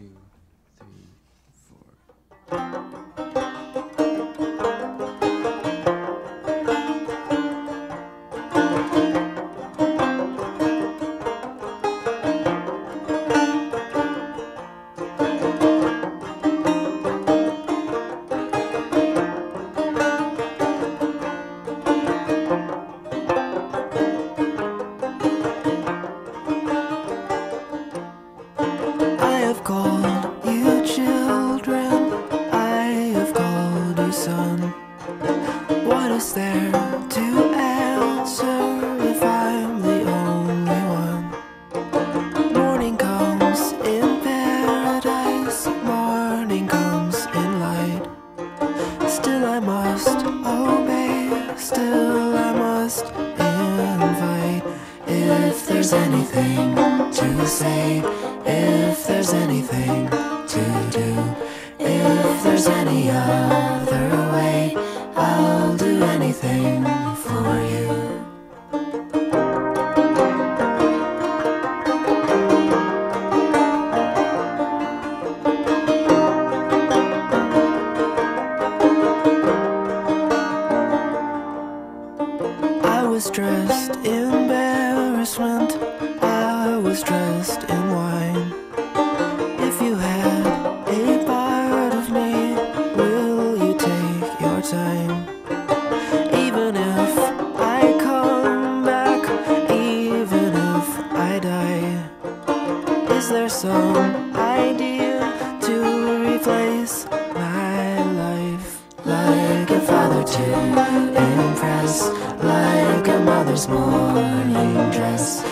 two, three, four. Go. gold. anything to say, if there's anything to do, if there's any other way, I'll do anything for you. morning dress.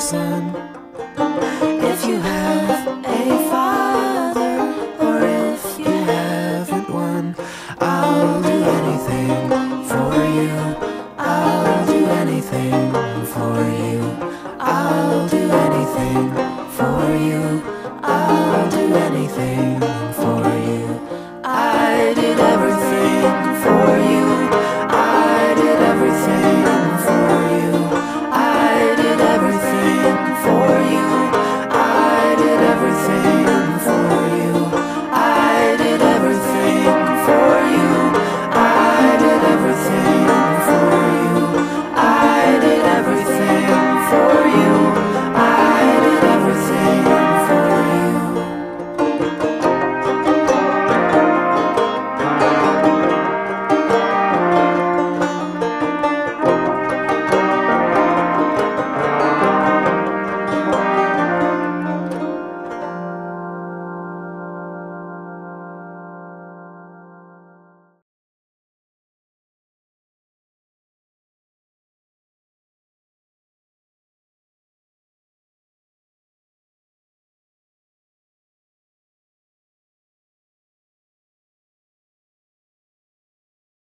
If you have a father, or if you haven't one, I'll do anything for you. I'll do anything for you. I'll do anything for you. I'll do anything for you. I did everything for you.